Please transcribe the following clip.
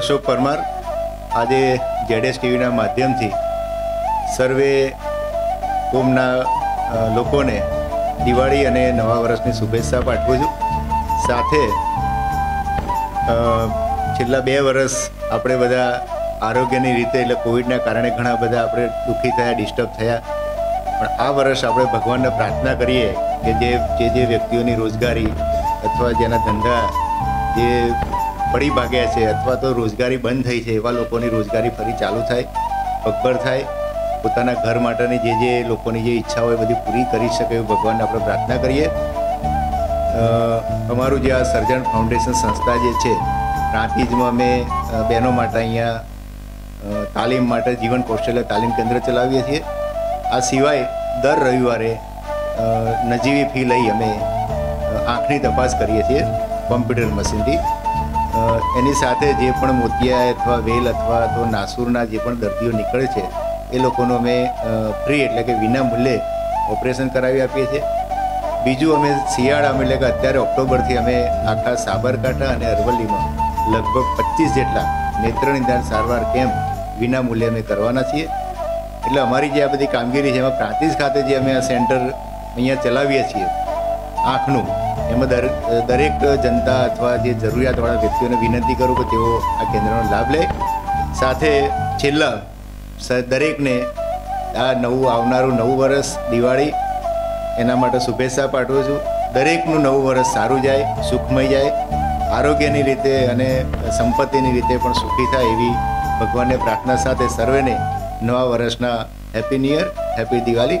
અશોક પરમાર. આજે જેડેસ ટીવીના માધ્યમથી સર્વે કોમના લોકોને દિવાળી અને નવા વર્ષની શુભેચ્છા પાઠવું છું. સાથે છેલ્લા બે વર્ષ આપણે બધા આરોગ્યની રીતે એટલે કોવિડના કારણે ઘણા બધા આપણે દુઃખી થયા, ડિસ્ટર્બ થયા. પણ આ વર્ષ આપણે ભગવાનને પ્રાર્થના કરીએ કે જે જે જે વ્યક્તિઓની રોજગારી અથવા જેના ધંધા, જે પડી ભાગ્યા છે અથવા તો રોજગારી બંધ થઈ છે, એવા લોકોની રોજગારી ફરી ચાલુ થાય, પગભર થાય. પોતાના ઘર માટેની જે જે લોકોની જે ઈચ્છા હોય બધી પૂરી કરી શકે એવું ભગવાનને આપણે પ્રાર્થના કરીએ. અમારું જે આ સર્જન ફાઉન્ડેશન સંસ્થા જે છે, પ્રાંતિજમાં અમે બહેનો માટે અહીંયા તાલીમ માટે જીવન કૌશલ્ય તાલીમ કેન્દ્ર ચલાવીએ છીએ. આ સિવાય દર રવિવારે નજીવી ફી લઈ અમે આંખની તપાસ કરીએ છીએ કોમ્પ્યુટર મશીનથી. એની સાથે જે પણ મોતિયા અથવા વેલ અથવા તો નાસુરના જે પણ દર્દીઓ નીકળે છે, એ લોકોનું અમે ફ્રી એટલે કે વિના મૂલ્યે ઓપરેશન કરાવી આપીએ છીએ. બીજું અમે શિયાળામાં એટલે કે અત્યારે ઓક્ટોબરથી અમે આખા સાબરકાંઠા અને અરવલ્લીમાં લગભગ પચીસ જેટલા નેત્ર નિદાન સારવાર કેમ્પ વિના મૂલ્યે અમે કરવાના છીએ. એટલે અમારી જે આ બધી કામગીરી છે, એમાં પ્રાંતિજ ખાતે જે અમે આ સેન્ટર અહીંયા ચલાવીએ છીએ આંખનું. એમાં દર, દરેક જનતા અથવા જે જરૂરિયાતવાળા વ્યક્તિઓને વિનંતી કરું કે તેઓ આ કેન્દ્રનો લાભ લે. સાથે છેલ્લા દરેકને આ નવું આવનારું નવું વર્ષ, દિવાળી, એના માટે શુભેચ્છા પાઠવું છું. દરેકનું નવું વર્ષ સારું જાય, સુખમય જાય. આરોગ્યની રીતે અને સંપત્તિની રીતે પણ સુખી થાય એવી ભગવાનને પ્રાર્થના સાથે સર્વેને નવા વર્ષના happy new year happy Diwali